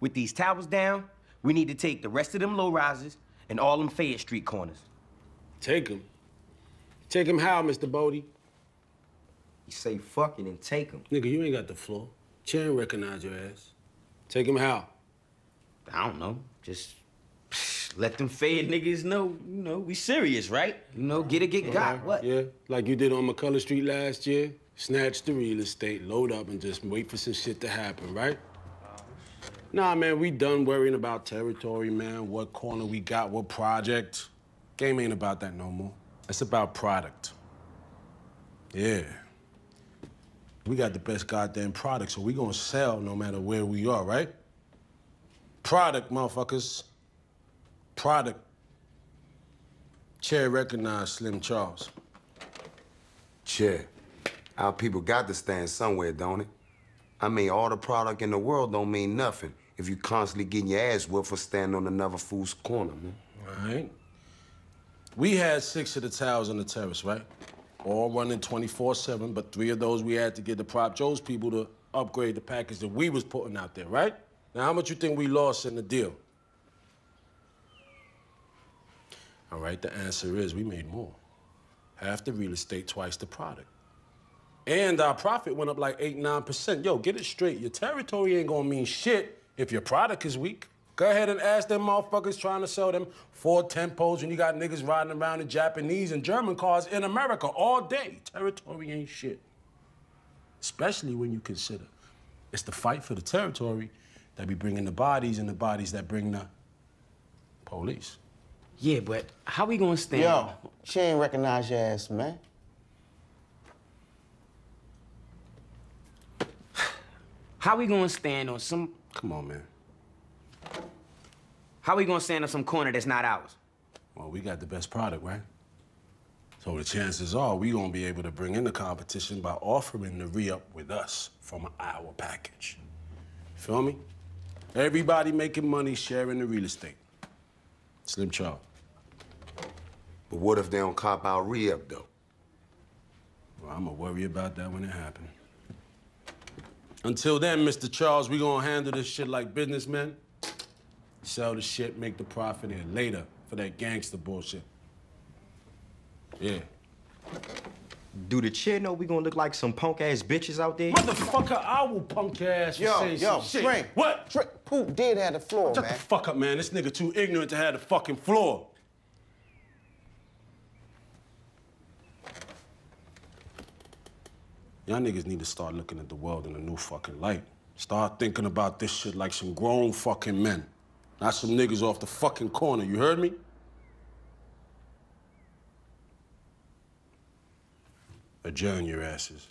With these towers down, we need to take the rest of them low rises and all them Fayette Street corners. Take him. Take him how, Mr. Bodie? You say fucking and take them. Nigga, you ain't got the floor. Chan recognize your ass. Take him how? I don't know. Just let them Fayette niggas know, you know, we serious, right? You know, get it, get got. What? Yeah, like you did on McCulloh Street last year. Snatch the real estate, load up, and just wait for some shit to happen, right? Nah, man, we done worrying about territory, man. What corner we got, what project. Game ain't about that no more. It's about product. Yeah. We got the best goddamn product, so we gonna sell no matter where we are, right? Product, motherfuckers. Product. Chair recognize Slim Charles. Chair, our people got to stand somewhere, don't it? I mean, all the product in the world don't mean nothing if you constantly getting your ass whipped for standing on another fool's corner, man. All right. We had six of the towers on the terrace, right? All running 24-7, but three of those we had to get the Prop Joe's people to upgrade the package that we was putting out there, right? Now, how much you think we lost in the deal? All right, the answer is we made more. Half the real estate, twice the product. And our profit went up like 8 9%. Yo, get it straight. Your territory ain't gonna mean shit if your product is weak. Go ahead and ask them motherfuckers trying to sell them Ford Tempos when you got niggas riding around in Japanese and German cars in America all day. Territory ain't shit. Especially when you consider it's the fight for the territory that be bringing the bodies and the bodies that bring the police. Yeah, but how we gonna stand? Yo, she ain't recognize your ass, man. How we gonna stand on some? Come on, man. How we gonna stand on some corner that's not ours? Well, we got the best product, right? So the chances are we gonna be able to bring in the competition by offering the re-up with us from our package. Feel me? Everybody making money sharing the real estate. Slim Charles. But what if they don't cop our re-up, though? Well, I'm gonna worry about that when it happens. Until then, Mr. Charles, we gonna handle this shit like businessmen. Sell the shit, make the profit, and later for that gangster bullshit. Yeah. Do the chair know we gonna look like some punk ass bitches out there? Motherfucker, I will punk ass for Yo, saying yo, some shit. What? Frank, Poot did have the floor, Shut man. the fuck up, man. This nigga too ignorant to have the fucking floor. Y'all niggas need to start looking at the world in a new fucking light. Start thinking about this shit like some grown fucking men. Not some niggas off the fucking corner, you heard me? Adjourn your asses.